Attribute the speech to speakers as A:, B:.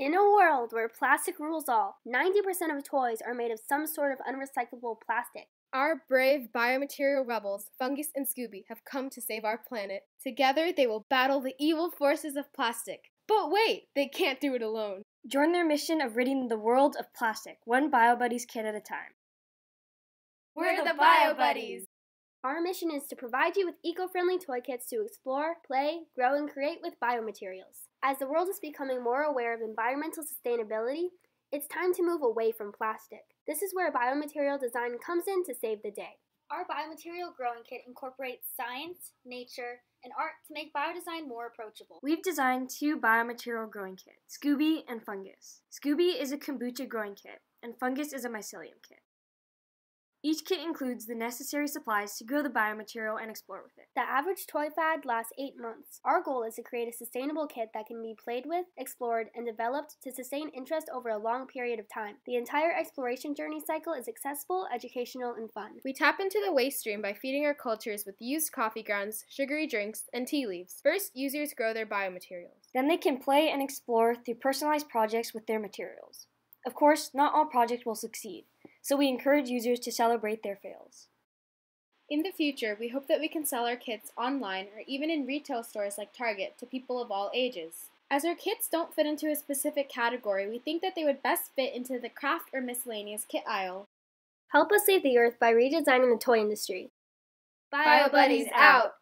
A: In a world where plastic rules all, 90% of toys are made of some sort of unrecyclable plastic.
B: Our brave biomaterial rebels, Fungus and Scooby, have come to save our planet. Together, they will battle the evil forces of plastic. But wait, they can't do it alone.
C: Join their mission of ridding the world of plastic, one BioBuddies kit at a time.
B: We're the Bio Buddies!
A: Our mission is to provide you with eco friendly toy kits to explore, play, grow, and create with biomaterials. As the world is becoming more aware of environmental sustainability, it's time to move away from plastic. This is where biomaterial design comes in to save the day.
D: Our biomaterial growing kit incorporates science, nature, and art to make biodesign more approachable.
C: We've designed two biomaterial growing kits, Scooby and Fungus. Scooby is a kombucha growing kit, and Fungus is a mycelium kit. Each kit includes the necessary supplies to grow the biomaterial and explore with it.
A: The average toy fad lasts eight months. Our goal is to create a sustainable kit that can be played with, explored, and developed to sustain interest over a long period of time. The entire exploration journey cycle is accessible, educational, and fun.
B: We tap into the waste stream by feeding our cultures with used coffee grounds, sugary drinks, and tea leaves. First, users grow their biomaterials.
C: Then they can play and explore through personalized projects with their materials. Of course, not all projects will succeed so we encourage users to celebrate their fails.
B: In the future, we hope that we can sell our kits online or even in retail stores like Target to people of all ages. As our kits don't fit into a specific category, we think that they would best fit into the craft or miscellaneous kit aisle.
A: Help us save the earth by redesigning the toy industry.
B: Bio Buddies out!